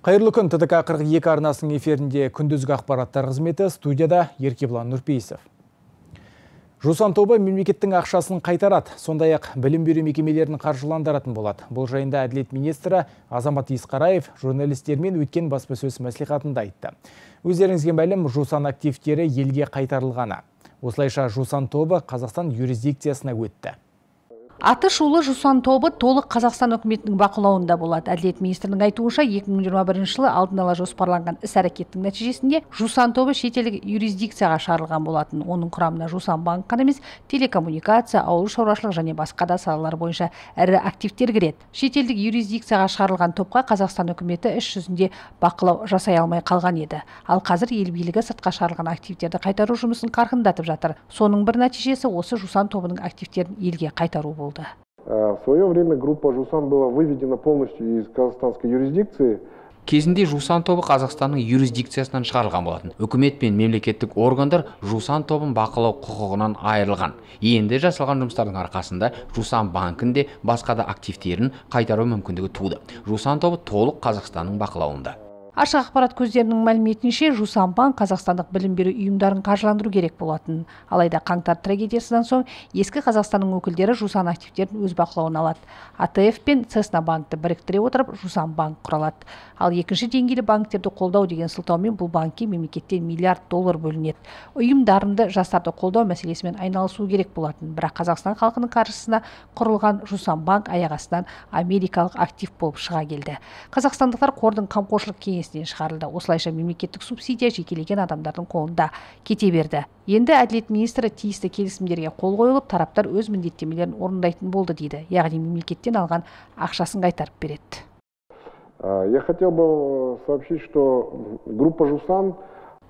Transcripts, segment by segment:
Қайырлы күн ТДК 42 арнасының эфирінде күндізгі ақпараттар қызметі студияда Еркебұлан Нұрпейісов. Жусан тобы мемлекеттің ақшасын қайтарады, сондай ақ білім беру мекемелерін қаржыландыратын болады. Бұл жайында әділет министрі Азамат Исқараев журналистермен өткен баспасөз мәслихатында айтты. Өздеріңізге мәлім Жусан активтері елге қайтарылғаны. Осылайша Жусан тобы Қазақстан юрисдикциясына өтті аты шулы жусан тобы толық қазақстан үкіметінің бақылауында болады. Әділет министрінің айтуынша 2021 жылы алдын ала жоспарланған іс әрекеттің нәтижесінде жусан тобы шетелдік юрисдикцияға шығарылған болатын. Оның құрамына жусан банк қана емес телекоммуникация ауыл шаруашылық және басқа да салалар бойынша ірі активтер кіреді. Шетелдік юрисдикцияға шығарылған топқа қазақстан үкіметі іс жүзінде бақылау жасай алмай қалған еді. Ал қазір ел билігі сыртқа шығарылған активтерді қайтару жұмысын қарқындатып жатыр. Соның бір нәтижесі осы жусан тобының активтерін елге қайтару болды. Болды в свое время группа жусан была выведена полностью из казахстанской юрисдикции. Кезінде жусан тобы қазақстанның юрисдикциясынан шығарылған болатын. Үкімет пен мемлекеттік органдар жусан тобын бақылау құқығынан айырылған. Енді жасалған жұмыстардың арқасында жусан банкінде басқа да активтерін қайтару мүмкіндігі туды. Жусан тобы толық қазақстанның бақылауында. Ашық ақпарат көздерінің мәліметінше жусан банк қазақстандық білім беру ұйымдарын қаржыландыру керек болатын. Алайда қаңтар трагедиясынан соң ескі қазақстанның өкілдері жусан активтерін өз бақылауына алады. Атф пен цесна банкті біріктіре отырып жусан банк құралады. Ал екінші деңгейлі банктерді қолдау деген сылтаумен бұл банкке мемлекеттен миллиард доллар бөлінеді. Ұйым дарынды жастарды қолдау мәселесімен айналысу керек болатын. Бірақ қазақстан халқының қаржысына құрылған жусан банк аяқ астынан америкалық актив болып шыға келді. Қазақстандықтар қордың қамқоршылық кеңесінен шығарылды. Осылайша мемлекеттік субсидия жекелеген адамдардың қолында кете берді. Енді әділет министрі тиісті келісімдерге қол қойылып тараптар өз міндеттемелерін орындайтын болды дейді. Яғни мемлекеттен алған ақшасын қайтарып береді. Я хотел бы э, сообщить что группа жусан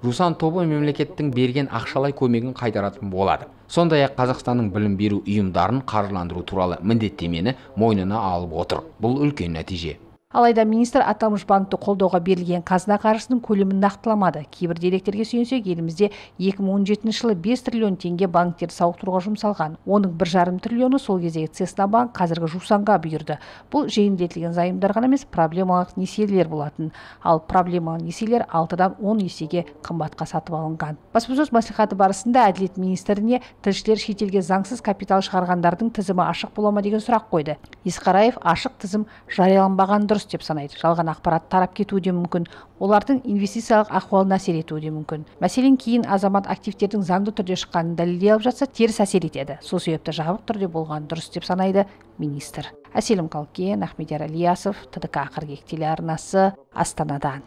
жусан тобы мемлекеттің берген ақшалай көмегін қайтаратын болады. Сондай ақ қазақстанның білім беру ұйымдарын қаржыландыру туралы міндеттемені мойнына алып отыр. Бұл үлкен нәтиже. Алайда министр аталмыш банкті қолдауға берілген қазына қаржысының көлемін нақтыламады. Кейбір деректерге сүйенсек елімізде 2017 жылы 5 триллион теңге банктерді сауықтыруға жұмсалған. Оның бір жарым триллионы сол кездегі цесна банк қазіргі жусанға бұйырды. Бұл жеңілдетілген займдар ғана емес проблемалық несиелер болатын. Ал проблемалы несиелер алтыдан он есеге қымбатқа сатып алынған. Баспасөз мәслихаты барысында әділет министріне тілшілер шетелге заңсыз капитал шығарғандардың тізімі ашық бола ма деген сұрақ қойды. Исқараев ашық тізім жарияланбаған дұрыс деп санайды. Жалған ақпарат тарап кетуі де мүмкін олардың инвестициялық ахуалына әсер етуі де мүмкін. Мәселен кейін азамат активтердің заңды түрде шыққанын дәлелдей алып жатса теріс әсер етеді. Сол себепті жабық түрде болған дұрыс деп санайды министр. Әселім қалкен ахмедияр ілиясов тдк қыркүйек телеарнасы астанадан.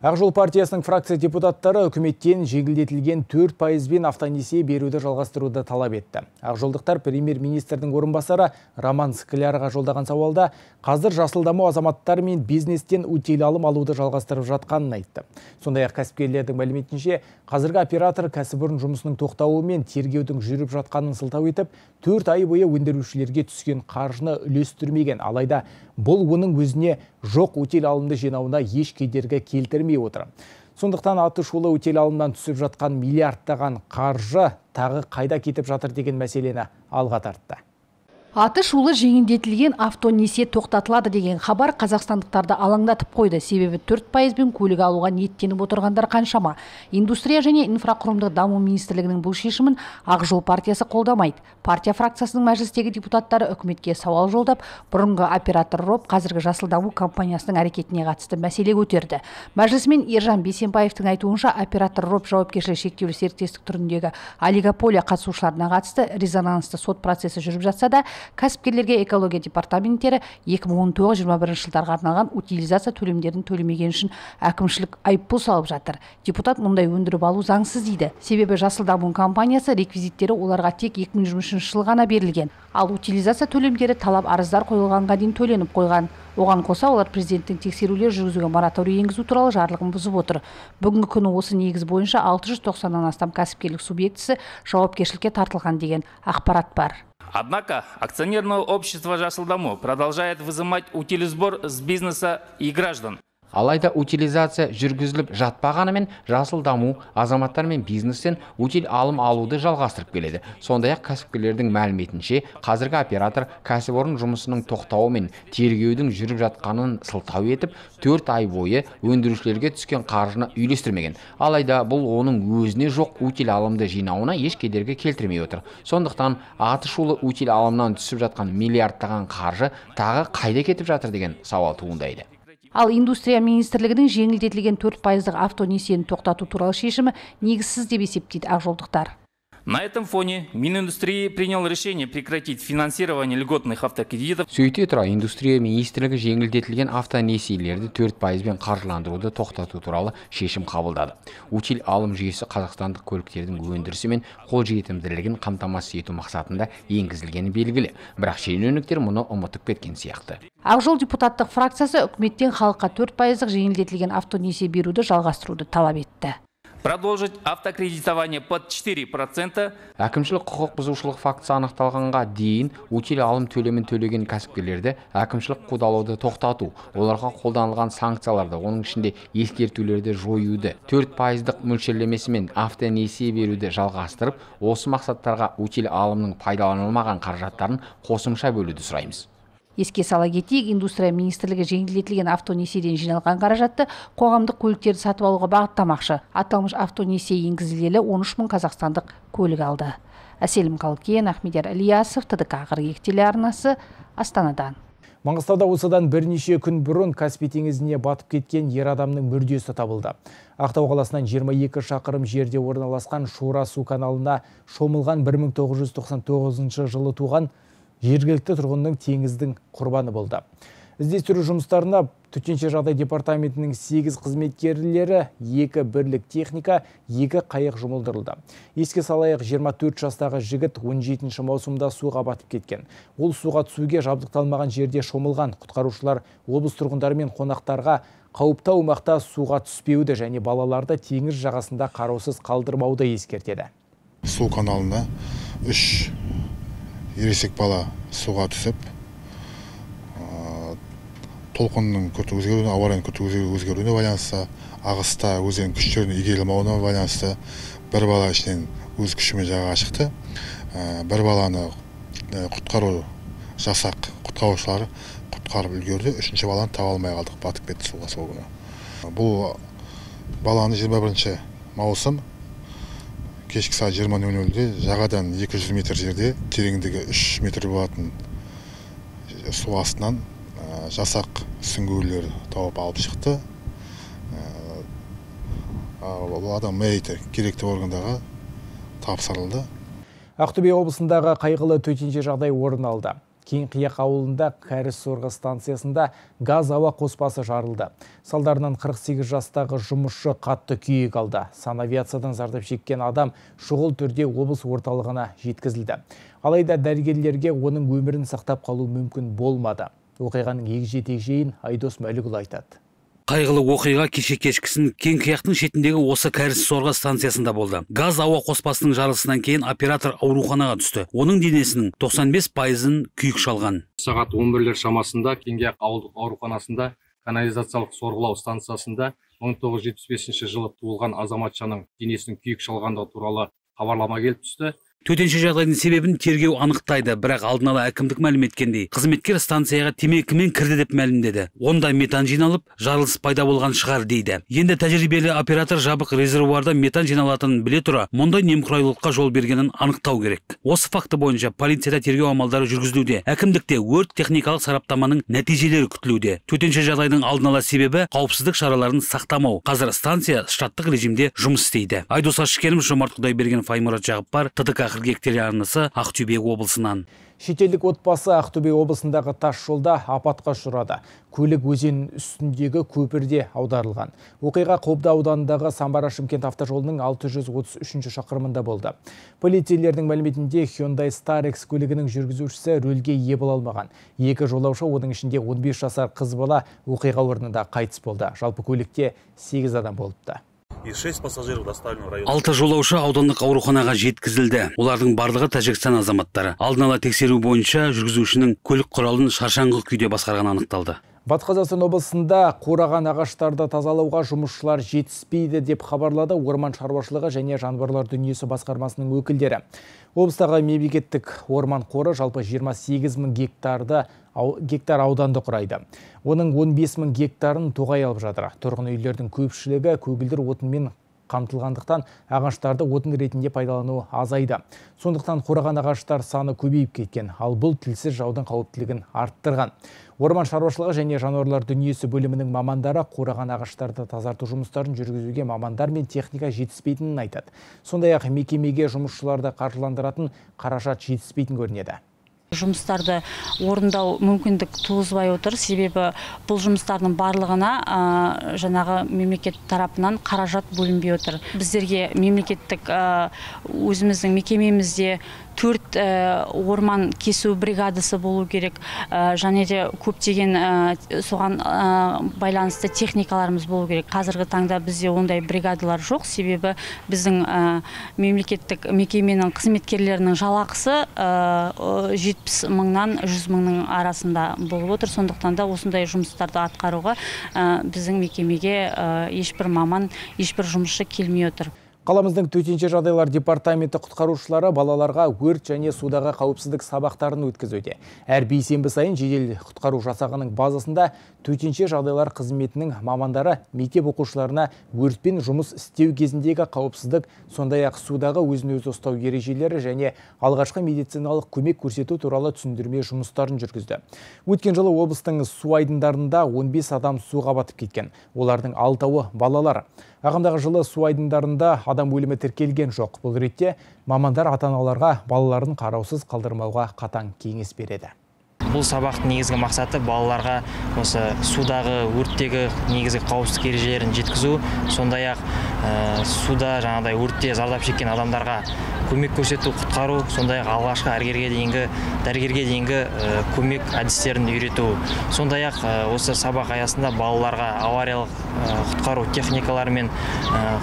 Ақжол партиясының фракция депутаттары үкіметтен жеңілдетілген 4 пайызбен автонесие беруді жалғастыруды талап етті. Ақжолдықтар премьер-министрдің орынбасары Роман Скляарға жолдаған сауалда қазір жасылдаму азаматтар мен бизнестен өтел алым алуды жалғастырып жатқанын айтты. Сондай ақ кәсіпкерлердің мәліметінше қазіргі оператор кәсіпорын жұмысының тоқтауы мен тергеудің жүріп жатқанын сылтау етіп, 4 ай бойы өндірушілерге түскен қаржыны үлестірмеген. Алайда бұл оның өзіне жоқ өтел алымды жинауына еш кедергі келтірмей отыр. Сондықтан аты шулы өтел алымнан түсіп жатқан миллиардтаған қаржы тағы қайда кетіп жатыр деген мәселені алға тартты. Аты шулы жеңілдетілген автонесие тоқтатылады деген хабар қазақстандықтарды алаңдатып қойды. Себебі төрт пайызбен көлік алуға ниеттеніп отырғандар қаншама. Индустрия және инфрақұрылымдық даму министрлігінің бұл шешімін ақ жол партиясы қолдамайды. Партия фракциясының мәжілістегі депутаттары үкіметке сауал жолдап бұрынғы оператор роп қазіргі жасыл даму компаниясының әрекетіне қатысты мәселе көтерді. Мәжілісмен ержан бейсенбаевтың айтуынша оператор роп жауапкершілігі шектеулі серіктестік түріндегі олигополия қатысушыларына қатысты резонансты сот процесі жүріп жатса да кәсіпкерлерге экология департаменттері 2019-21 жылдарға арналған утилизация төлемдерін төлемегені үшін әкімшілік айыппұл салып жатыр. Депутат мұндай өндіріп алу заңсыз дейді. Себебі жасыл даму компаниясы реквизиттері оларға тек 2023 жыл ғана берілген. Ал утилизация төлемдері талап арыздар қойылғанға дейін төленіп қойған. Оған қоса олар президенттің тексерулер жүргізуге мораторий енгізу туралы жарлығын бұзып отыр. Бүгінгі күні осы негіз бойынша 690-нан астам кәсіпкерлік субъектісі жауапкершілікке тартылған деген ақпарат бар. Однако акционерное общество «Жасылдаму» продолжает вызывать утилизбор с бизнеса и граждан. Алайда утилизация жүргізіліп жатпағанымен жасыл даму азаматтар мен бизнестен утил алым алуды жалғастырып келеді. Сондай ақ кәсіпкерлердің мәліметінше қазіргі оператор кәсіпорын жұмысының тоқтауы мен тергеудің жүріп жатқанын сылтау етіп төрт ай бойы өндірушілерге түскен қаржыны үйлестірмеген. Алайда бұл оның өзіне жоқ утил алымды жинауына еш кедергі келтірмей отыр. Сондықтан аты шулы утил алымнан түсіп жатқан миллиардтаған қаржы тағы қайда кетіп жатыр деген сауал туындайды. Ал индустрия министрлігінің жеңілдетілген төрт пайыздық автонесиені тоқтату туралы шешімі негізсіз деп есептейді ақжолдықтар На этом фоне Мининдустрии принял решение прекратить финансирование льготных автокредитов. сөйте тұра индустрия министрлігі жеңілдетілген автонесиелерді төрт пайызбен қаржыландыруды тоқтату туралы шешім қабылдады. Утиль алым жүйесі қазақстандық көліктердің өндірісі мен қолжетімділігін қамтамасыз ету мақсатында енгізілгені белгілі. Бірақ шенеуніктер мұны ұмытып кеткен сияқты. Ақжол депутаттық фракциясы үкіметтен халыққа төрт пайыздық жеңілдетілген автонесие беруді жалғастыруды талап етті. Продолжить автокредитование под 4%. әкімшілік құқық бұзушылық фактісі анықталғанға дейін утиль алым төлемін төлеген кәсіпкерлерді әкімшілік қудалауды тоқтату оларға қолданылған санкцияларды оның ішінде ескертулерді жоюды төрт пайыздық мөлшерлемесімен автонесие беруді жалғастырып осы мақсаттарға утиль алымның пайдаланылмаған қаражаттарын қосымша бөлуді сұраймыз еске сала кетейік индустрия министрлігі жеңілдетілген автонесиеден жиналған қаражатты қоғамдық көліктерді сатып алуға бағыттамақшы. Аталмыш автонесие енгізілгелі 13 мың қазақстандық көлік алды. Әселім қалкен ахмедияр ілиясов тдк қыркүйек телеарнасы астанадан Маңғыстауда осыдан бірнеше күн бұрын Каспий теңізіне батып кеткен ер адамның мүрдесі табылды. Ақтау қаласынан 22 шақырым жерде орналасқан Шура су каналына шомылған 1999 жылы туған жергілікті тұрғынның теңіздің құрбаны болды. Іздестіру жұмыстарына төтенше жағдай департаментінің 8 қызметкерлері, екі бірлік техника, екі қайық жұмылдырылды. Еске салайық 24 жастағы жігіт 17 маусымда суға батып кеткен. Ол суға түсуге жабдықталмаған жерде шомылған. Құтқарушылар облыс тұрғындары мен қонақтарға қауіпті аумақта суға түспеуді және балаларды теңіз жағасында қараусыз қалдырмауды ескертеді. Су каналына үш ересек бала суға түсіп толқынның күрт өзгеруіне ауа райының күрт өзгеруіне байланысты ағыста өзен күштерінің игерілмеуіне байланысты бір бала ішінен өз күшімен жағаға шықты. Бір баланы құтқару жасақ құтқарушылары құтқарып үлгерді. Үшінші баланы таба алмай қалдық батып кетті суға сол күні. Бұл баланы жиырма бірінші маусым. Кешкі сағат жиырма нөл нөлде жағадан екі жүз метр жерде тереңдігі үш метр болатын су астынан жасақ сүңгуірлер тауып алып шықты. Ол адам мәйіті керекті органдарға тапсырылды. Ақтөбе облысындағы қайғылы төтенше жағдай орын алды. Кеңқияқ ауылында кәріз сорғы станциясында газ ауа қоспасы жарылды. Салдарынан 48 жастағы жұмысшы қатты күйік алды санавиациядан зардап шеккен адам шұғыл түрде облыс орталығына жеткізілді. Алайда дәрігерлерге оның өмірін сақтап қалу мүмкін болмады. Оқиғаның егжей тегжейін айдос мәлікұлы айтады. Қайғылы оқиға кеше кешкісін кеңқияқтың шетіндегі осы кәріз сорғы станциясында болды. Газ ауа қоспасының жарылысынан кейін оператор ауруханаға түсті. Оның денесінің 95 пайызын күйік шалған. Сағат 11 шамасында кеңқияқ ауылдық ауруханасында канализациялық сорғылау станциясында 1975 жылы туылған азаматшаның денесінің күйік шалғандығы туралы хабарлама келіп түсті. Төтенше жағдайдың себебін тергеу анықтайды. Бірақ алдын ала әкімдік мәлім еткендей қызметкер станцияға темекімен кірді деп мәлімдеді. Онда метан жиналып жарылыс пайда болған шығар дейді. Енді тәжірибелі оператор жабық резервуарда метан жиналатынын біле тұра мұндай немқұрайлылыққа жол бергенін анықтау керек. Осы факті бойынша полицияда тергеу амалдары жүргізілуде. Әкімдікте өрт техникалық сараптаманың нәтижелері күтілуде. Төтенше жағдайдың алдын ала себебі қауіпсіздік шараларын сақтамау. Қазір станция штаттық режимде жұмыс істейді. Айдос ашкенов жомарт құдайбергенов аймұрат жағыппар тдк ақыркек телеарнасы ақтөбе облысынан. Шетелдік отбасы ақтөбе облысындағы тас жолда апатқа ұшырады. Көлік өзен үстіндегі көпірде аударылған. Оқиға қобда ауданындағы самбара шымкент автожолының 633 шақырымында болды. Полицейлердің мәліметінде Hyundai Starex көлігінің жүргізушісі рөлге ие бола алмаған. Екі жолаушы оның ішінде 15 жасар қыз бала оқиға орнында қайтыс болды. Жалпы көлікте 8 адам болыпты. И 6 пассажиров доставлено в район. алты жолаушы аудандық ауруханаға жеткізілді. Олардың барлығы тәжікстан азаматтары. Алдын ала тексеру бойынша жүргізушінің көлік құралын шаршаңқы күйде басқарғаны анықталды. Батыс Қазақстан облысында қураған ағаштарды тазалауға жұмысшылар жетіспейді деп хабарлады Орман шаруашылығы және жануарлар дүниесі басқармасының өкілдері. Облыстағы мемлекеттік орман қоры жалпы 28 мың гектарды гектар ауданды құрайды. Оның 15 мың гектарын тоғай алып жатыр. Тұрғын үйлердің көпшілігі көгілдір отынмен қамтылғандықтан ағаштарды отын ретінде пайдалану азайды. Сондықтан қураған ағаштар саны көбейіп кеткен, ал бұл тілсіз жаудың қауіптілігін арттырған. Орман шаруашылығы және жануарлар дүниесі бөлімінің мамандары қураған ағаштарды тазарту жұмыстарын жүргізуге мамандар мен техника жетіспейтінін айтады. Сондай ақ мекемеге жұмысшыларды қаржыландыратын қаражат жетіспейтін көрінеді. Жұмыстарды орындау мүмкіндік туғызбай отыр. Себебі бұл жұмыстардың барлығына жаңағы мемлекет тарапынан қаражат бөлінбей отыр. Біздерге мемлекеттік өзіміздің мекемемізде төрт орман кесу бригадасы болу керек. Және де көптеген соған байланысты техникаларымыз болу керек. Қазіргі таңда бізде ондай бригадалар жоқ. Себебі біздің мемлекеттік мекеменің қызметкерлерінің жалақысы жетпіс мыңнан жүз мыңның арасында болып отыр. Сондықтан да осындай жұмыстарды атқаруға біздің мекемеге ешбір маман ешбір жұмысшы келмей отыр. Қаламыздың төтенше жағдайлар департаменті құтқарушылары балаларға өрт және судағы қауіпсіздік сабақтарын өткізуде. Әр бейсенбі сайын жедел құтқару жасағының базасында төтенше жағдайлар қызметінің мамандары мектеп оқушыларына өртпен жұмыс істеу кезіндегі қауіпсіздік, сондай ақ судағы өзін өзі ұстау ережелері және алғашқы медициналық көмек көрсету туралы түсіндірме жұмыстарын жүргізді. Өткен жылы облыстың су айдындарында 15 адам суға батып кеткен. Олардың алтауы балалар. Ағымдағы жылы су айдындарында адам өлімі тіркелген жоқ. Бұл ретте мамандар ата-аналарға балаларын қараусыз қалдырмауға қатаң кеңес береді бұл сабақтың негізгі мақсаты балаларға осы судағы өрттегі негізгі қауіпсіздік ережелерін жеткізу. Сондай ақ суда жаңағыдай өртте зардап шеккен адамдарға көмек көрсету құтқару сондай ақ алғашқы әргерге дейінгі дәрігерге дейінгі көмек әдістерін үйрету. Сондай ақ осы сабақ аясында балаларға авариялық құтқару техникалары мен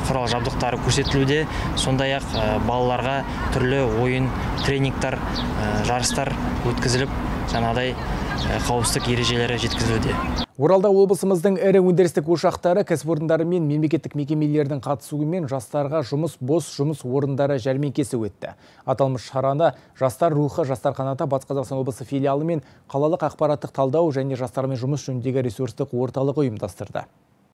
құрал жабдықтары көрсетілуде. Сондай ақ балаларға түрлі ойын тренингтар жарыстар өткізіліп жаңағыдай қауіпсіздік ережелері жеткізілуде Оралда облысымыздың ірі өндірістік ошақтары кәсіпорындары мен мемлекеттік мекемелердің қатысуымен жастарға жұмыс бос жұмыс орындары жәрмеңкесі өтті. Аталмыш шараны жастар рухы жастар қанаты Батыс Қазақстан облысы филиалы мен қалалық ақпараттық талдау және жастармен жұмыс жөніндегі ресурстық орталығы ұйымдастырды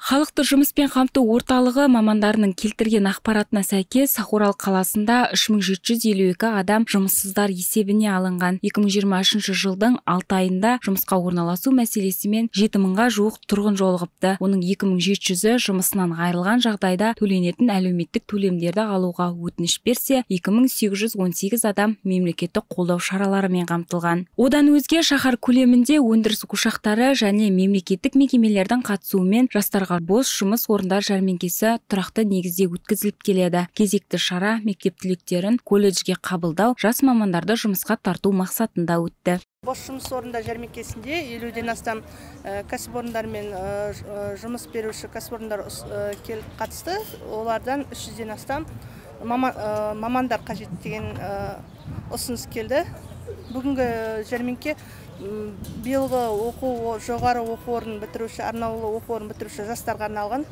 халықты жұмыспен қамту орталығы мамандарының келтірген ақпаратына сәйкес орал қаласында 3752 адам жұмыссыздар есебіне алынған. 2023 жылдың 6 айында жұмысқа орналасу мәселесімен 7 мыңға жуық тұрғын жолығыпты. Оның 2700-і жұмысынан айырылған жағдайда төленетін әлеуметтік төлемдерді алуға өтініш берсе 2818 адам мемлекеттік қолдау шараларымен қамтылған. Одан өзге шаһар көлемінде өндіріс ошақтары және мемлекеттік мекемелердің қатысуымен жастарға бос жұмыс орындар жәрмеңкесі тұрақты негізде өткізіліп келеді. Кезекті шара мектеп түлектерін колледжге қабылдау жас мамандарды жұмысқа тарту мақсатында өтті. Бос жұмыс орындар жәрмеңкесінде елуден астам кәсіпорындар мен жұмыс беруші кәсіпорындар келіп қатысты. Олардан үш жүзден астам мамандар қажет деген ұсыныс келді. Бүгінгі жәрмеңке биылғы оқу жоғары оқу орнын бітіруші арнаулы оқу орнын бітіруші жастарға арналған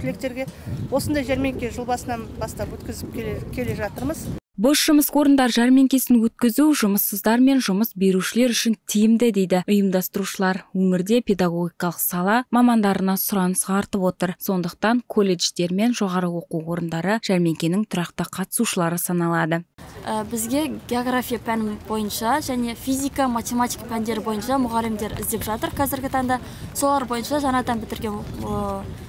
түлектерге осындай жәрмеңке жыл басынан бастап өткізіп келе жатырмыз. Бос жұмыс орындар жәрмеңкесін өткізу жұмыссыздар мен жұмыс берушілер үшін тиімді дейді ұйымдастырушылар. Өңірде педагогикалық сала мамандарына сұраныс артып отыр. Сондықтан колледждер мен жоғары оқу орындары жәрмеңкенің тұрақты қатысушылары саналады. Ә, бізге география пәні бойынша және физика математика пәндері бойынша мұғалімдер іздеп жатыр қазіргі таңда. Солар бойынша жаңадан бітірген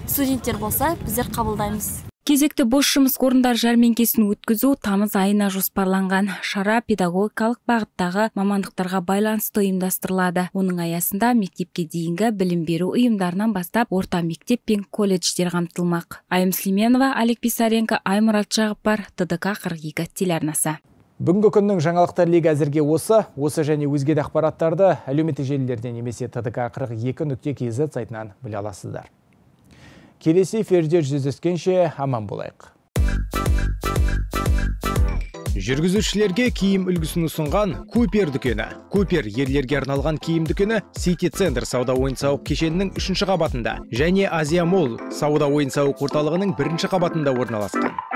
студенттер болса біздер қабылдаймыз. Кезекті бос жұмыс орындар жәрмеңкесін өткізу тамыз айына жоспарланған. Шара педагогикалық бағыттағы мамандықтарға байланысты ұйымдастырылады. Оның аясында мектепке дейінгі білім беру ұйымдарынан бастап орта мектеп пен колледждер қамтылмақ. Айым слеменова олег писаренко аймұрат жағыпар тдк 42 телеарнасы. Бүгінгі күннің жаңалықтар легі әзірге осы. Осы және өзге де ақпараттарды әлеуметтік желілерден немесе ТДК 42 нүкте kz сайтынан біле аласыздар. Келесі эфирде жүздескенше аман болайық. Жүргізушілерге киім үлгісін ұсынған купер дүкені. Купер ерлерге арналған киім дүкені сити центр сауда ойын сауық кешенінің үшінші қабатында және азия молл сауда ойын сауық орталығының бірінші қабатында орналасқан.